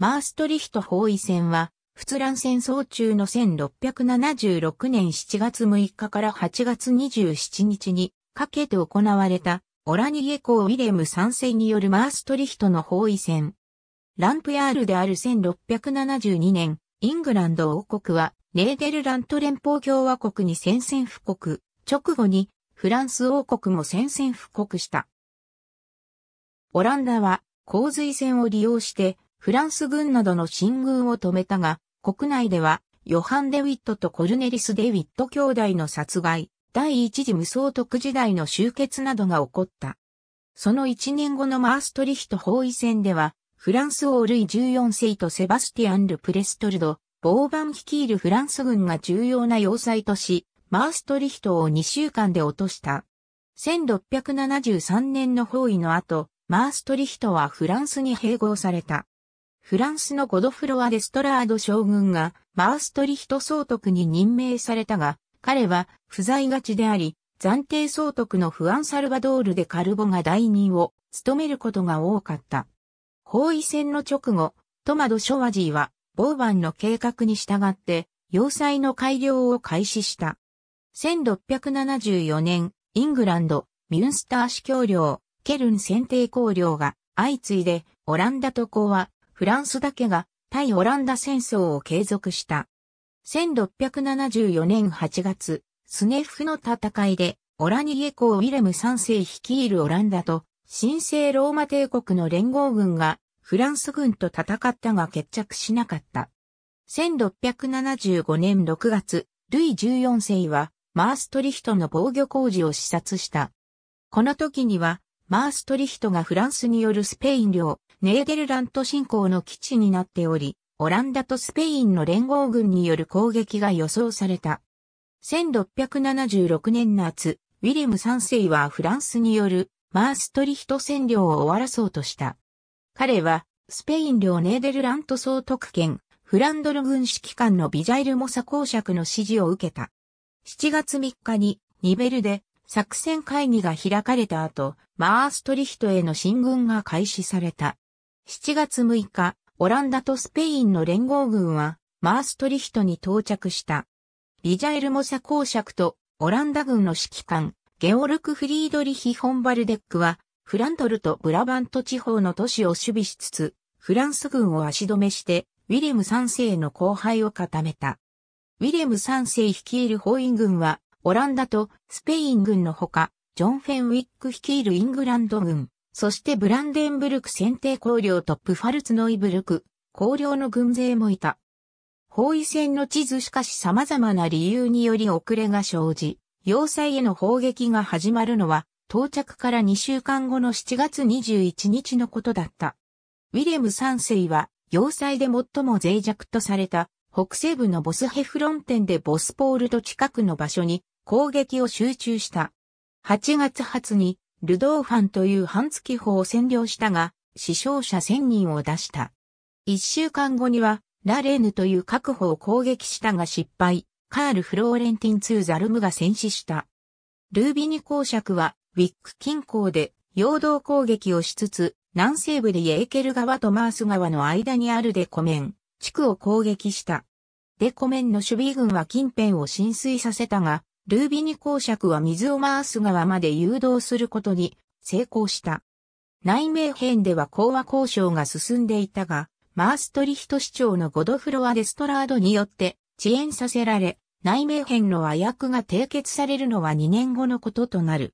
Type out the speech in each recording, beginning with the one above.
マーストリヒト包囲戦は、仏蘭戦争中の1676年7月6日から8月27日にかけて行われたオラニエ公ウィレム3世によるマーストリヒトの包囲戦。ランプヤールである1672年、イングランド王国はネーデルラント連邦共和国に宣戦布告、直後にフランス王国も宣戦布告した。オランダは洪水戦を利用してフランス軍などの進軍を止めたが、国内ではヨハン・デウィットとコルネリス・デウィット兄弟の殺害、第一次無双徳時代の終結などが起こった。その一年後のマーストリヒト包囲戦では、フランス王ルイ14世とセバスティアン・ル・プレストルド、ボーバン率いるフランス軍が重要な要塞とし、マーストリヒトを2週間で落とした。1673年の包囲の後、マーストリヒトはフランスに併合された。フランスのゴドフロア・デストラード将軍がマーストリヒト総督に任命されたが、彼は不在がちであり、暫定総督のフアン・サルバドールでカルボが代任を務めることが多かった。包囲戦の直後、トマド・ショワジーは、ボーバンの計画に従って、要塞の改良を開始した。1674年、イングランド、ミュンスター司教領、ケルン選定公領が相次いで、オランダと講和、フランスだけが対オランダ戦争を継続した。1674年8月、スネフの戦いで、オラニエ公ウィレム3世率いるオランダと、神聖ローマ帝国の連合軍がフランス軍と戦ったが決着しなかった。1675年6月、ルイ14世はマーストリヒトの防御工事を視察した。この時には、マーストリヒトがフランスによるスペイン領、ネーデルラント侵攻の基地になっており、オランダとスペインの連合軍による攻撃が予想された。1676年夏、ウィレム3世はフランスによるマーストリヒト占領を終わらそうとした。彼は、スペイン領ネーデルラント総督権、フランドル軍指揮官のビジャイルモサ公爵の指示を受けた。7月3日に、ニベルで作戦会議が開かれた後、マーストリヒトへの進軍が開始された。7月6日、オランダとスペインの連合軍は、マーストリヒトに到着した。ビジャエルモサ公爵とオランダ軍の指揮官、ゲオルク・フリードリヒ・ホンバルデックは、フランドルとブラバント地方の都市を守備しつつ、フランス軍を足止めして、ウィレム3世の後輩を固めた。ウィレム3世率いるホイン軍は、オランダとスペイン軍のほか、ジョン・フェンウィック率いるイングランド軍、そしてブランデンブルク選定公領とプファルツノイブルク、公領の軍勢もいた。包囲戦の地図しかし様々な理由により遅れが生じ、要塞への砲撃が始まるのは、到着から2週間後の7月21日のことだった。ウィレム3世は、要塞で最も脆弱とされた、北西部のボスヘフロン店でボスポールと近くの場所に攻撃を集中した。8月初にルドーファンという半月砲を占領したが、死傷者1000人を出した。一週間後には、ラレーヌという確保を攻撃したが失敗、カール・フローレンティン・ツー・ザルムが戦死した。ルービニ公爵は、ウィック近郊で、陽動攻撃をしつつ、南西部でイエーケル川とマース川の間にあるデコメン、地区を攻撃した。デコメンの守備軍は近辺を浸水させたが、ルービニ公爵は水をマース川まで誘導することに成功した。ナイメーヘンでは講和交渉が進んでいたが、マーストリヒト市長のゴドフロア・デストラードによって遅延させられ、ナイメーヘンの和約が締結されるのは2年後のこととなる。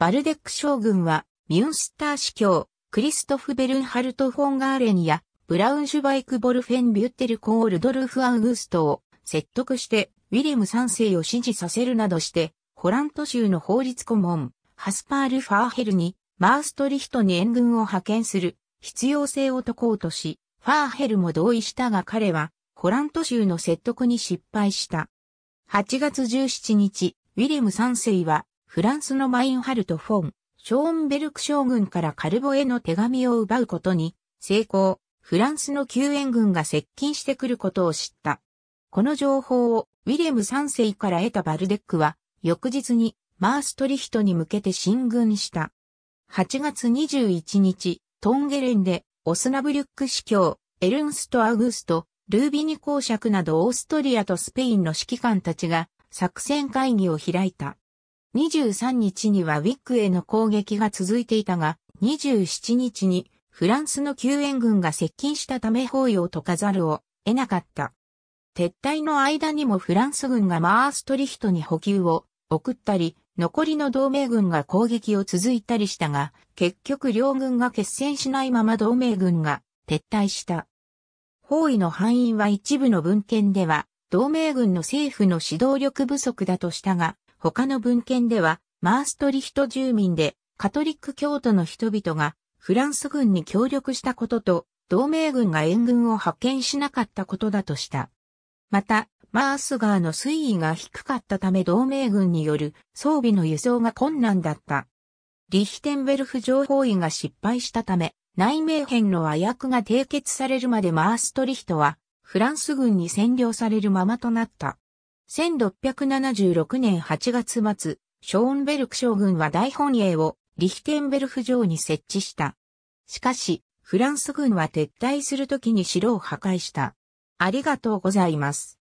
バルデック将軍は、ミュンスター司教、クリストフ・ベルンハルト・フォンガーレンや、ブラウンシュバイク・ボルフェンビュッテル公ルドルフ・アウグストを説得してウィリアム3世を支持させるなどして、ホラント州の法律顧問、ハスパール・ファーヘルに、マーストリヒトに援軍を派遣する必要性を説こうとし、ファーヘルも同意したが彼は、ホラント州の説得に失敗した。8月17日、ウィリアム3世は、フランスのマインハルト・フォン、ショーンベルク将軍からカルボへの手紙を奪うことに成功、フランスの救援軍が接近してくることを知った。この情報をウィレム3世から得たバルデックは、翌日にマーストリヒトに向けて進軍した。8月21日、トンゲレンでオスナブリュック司教、エルンスト・アグスト、ルービニ公爵などオーストリアとスペインの指揮官たちが作戦会議を開いた。23日にはウィックへの攻撃が続いていたが、27日にフランスの救援軍が接近したため包囲を解かざるを得なかった。撤退の間にもフランス軍がマーストリヒトに補給を送ったり、残りの同盟軍が攻撃を続いたりしたが、結局両軍が決戦しないまま同盟軍が撤退した。包囲の範囲は一部の文献では、同盟軍の政府の指導力不足だとしたが、他の文献では、マーストリヒト住民でカトリック教徒の人々がフランス軍に協力したことと、同盟軍が援軍を派遣しなかったことだとした。また、マース川の水位が低かったため同盟軍による装備の輸送が困難だった。リヒテンベルフ情報員が失敗したため、内名編の和訳が締結されるまでマーストリヒトはフランス軍に占領されるままとなった。1676年8月末、ショーンベルク将軍は大本営をリヒテンベルフ城に設置した。しかし、フランス軍は撤退するときに城を破壊した。ありがとうございます。